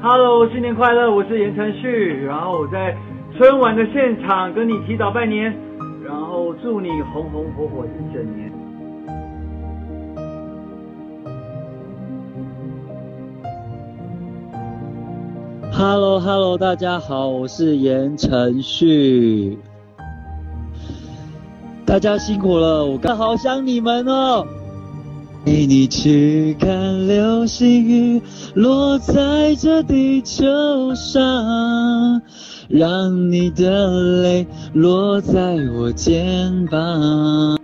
Hello，新年快乐！我是言承旭，然后我在春晚的现场跟你提早拜年，然后祝你红红火火一整年。Hello Hello，大家好，我是言承旭，大家辛苦了，我刚好想你们哦。陪你去看流星雨落在这地球上，让你的泪落在我肩膀。